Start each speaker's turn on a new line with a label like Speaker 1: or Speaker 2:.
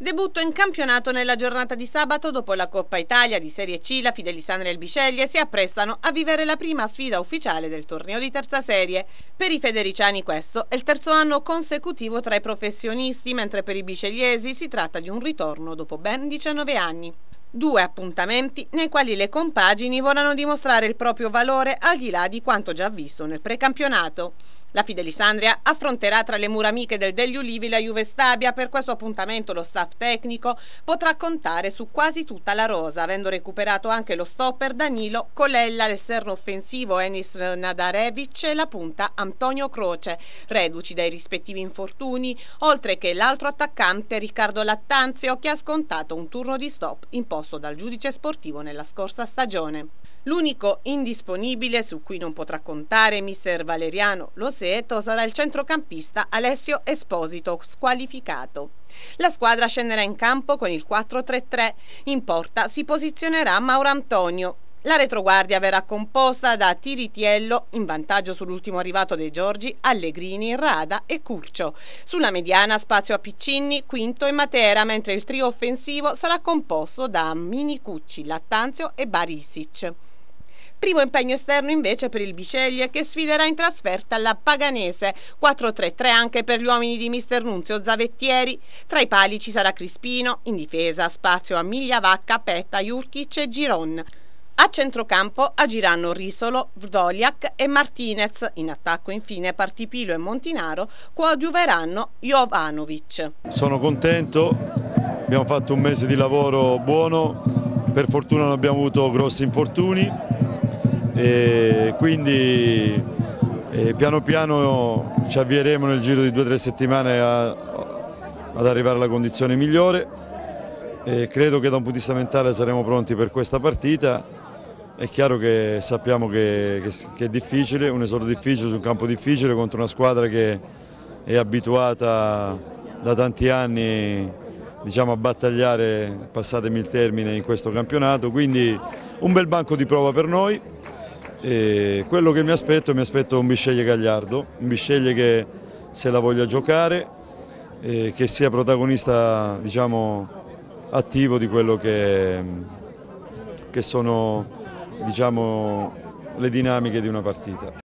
Speaker 1: Debutto in campionato nella giornata di sabato dopo la Coppa Italia di Serie C, la Fidelisandria e il Biceglie si apprestano a vivere la prima sfida ufficiale del torneo di terza serie. Per i federiciani questo è il terzo anno consecutivo tra i professionisti, mentre per i bicegliesi si tratta di un ritorno dopo ben 19 anni. Due appuntamenti nei quali le compagini vorranno dimostrare il proprio valore al di là di quanto già visto nel precampionato. La Fidelisandria affronterà tra le mura amiche del Degli Ulivi la Juve Stabia. Per questo appuntamento lo staff tecnico potrà contare su quasi tutta la rosa, avendo recuperato anche lo stopper Danilo Colella, l'esterno offensivo Enis Nadarevic e la punta Antonio Croce, reduci dai rispettivi infortuni, oltre che l'altro attaccante Riccardo Lattanzio che ha scontato un turno di stop imposto dal giudice sportivo nella scorsa stagione. L'unico indisponibile su cui non potrà contare mister Valeriano Loseto sarà il centrocampista Alessio Esposito, squalificato. La squadra scenderà in campo con il 4-3-3. In porta si posizionerà Mauro Antonio. La retroguardia verrà composta da Tiritiello, in vantaggio sull'ultimo arrivato dei Giorgi, Allegrini, Rada e Curcio. Sulla mediana spazio a Piccinni, Quinto e Matera, mentre il trio offensivo sarà composto da Minicucci, Lattanzio e Barisic. Primo impegno esterno invece per il Biceglie che sfiderà in trasferta la Paganese. 4-3-3 anche per gli uomini di mister Nunzio Zavettieri. Tra i pali ci sarà Crispino, in difesa spazio a Migliavacca, Petta, Jurkic e Giron. A centrocampo agiranno Risolo, Vdoliak e Martinez. In attacco infine Partipilo e Montinaro coadiuveranno Jovanovic.
Speaker 2: Sono contento, abbiamo fatto un mese di lavoro buono, per fortuna non abbiamo avuto grossi infortuni e quindi e piano piano ci avvieremo nel giro di due o tre settimane a, ad arrivare alla condizione migliore. E credo che da un punto di vista mentale saremo pronti per questa partita. È chiaro che sappiamo che, che, che è difficile, un esordio difficile su un campo difficile contro una squadra che è abituata da tanti anni diciamo, a battagliare, passatemi il termine, in questo campionato, quindi un bel banco di prova per noi. E quello che mi aspetto, mi aspetto un Bisceglie Gagliardo, un Bisceglie che se la voglia giocare, che sia protagonista diciamo, attivo di quello che, che sono diciamo, le dinamiche di una partita.